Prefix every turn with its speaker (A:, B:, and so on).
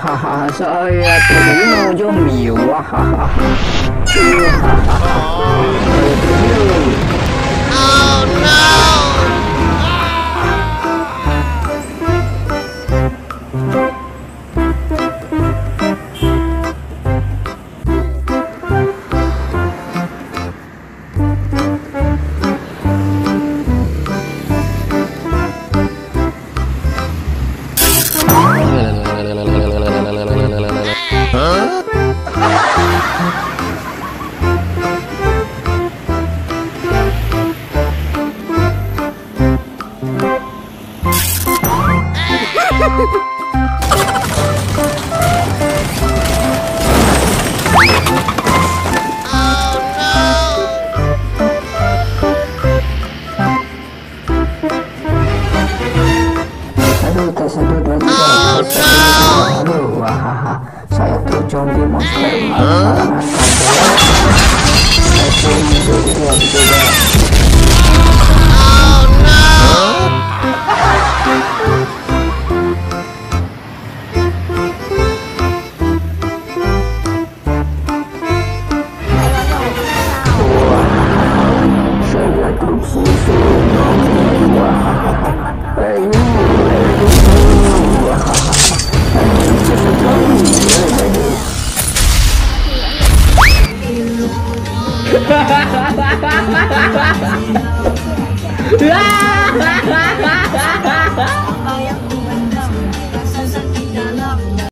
A: 哈哈，
B: 少爷，这怎么就米啊？哈哈，哈哈。Aduh, tes satu dua tiga. tes satu, dua, tiga. Aduh, wahaha. Saya tuh zombie monster. Malah Tes satu dua tiga. Saya
C: Hahaha